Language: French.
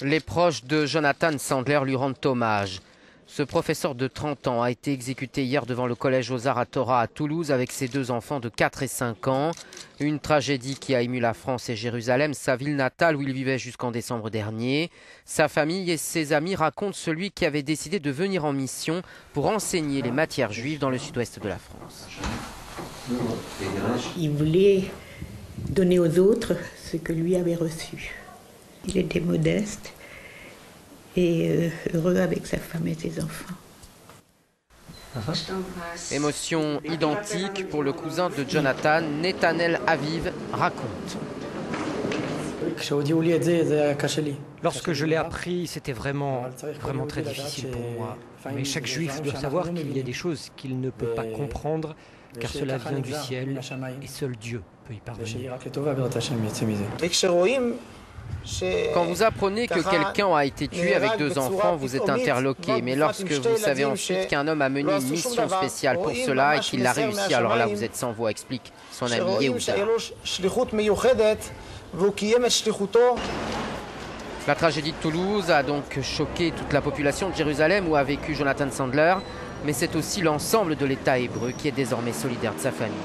Les proches de Jonathan Sandler lui rendent hommage. Ce professeur de 30 ans a été exécuté hier devant le collège aux arts à Torah à Toulouse avec ses deux enfants de 4 et 5 ans. Une tragédie qui a ému la France et Jérusalem, sa ville natale où il vivait jusqu'en décembre dernier. Sa famille et ses amis racontent celui qui avait décidé de venir en mission pour enseigner les matières juives dans le sud-ouest de la France. Il voulait donner aux autres ce que lui avait reçu. Il était modeste et euh, heureux avec sa femme et ses enfants. Émotion identique pour le cousin de Jonathan, Netanel Aviv raconte. Lorsque je l'ai appris, c'était vraiment, vraiment très difficile pour moi. Mais chaque juif doit savoir qu'il y a des choses qu'il ne peut pas comprendre, car cela vient du ciel, et seul Dieu peut y parvenir. Quand vous apprenez que quelqu'un a été tué avec deux enfants, vous êtes interloqué. Mais lorsque vous savez ensuite qu'un homme a mené une mission spéciale pour cela et qu'il l'a réussi, alors là, vous êtes sans voix, explique son ami Yehuda. La tragédie de Toulouse a donc choqué toute la population de Jérusalem où a vécu Jonathan Sandler, mais c'est aussi l'ensemble de l'État hébreu qui est désormais solidaire de sa famille.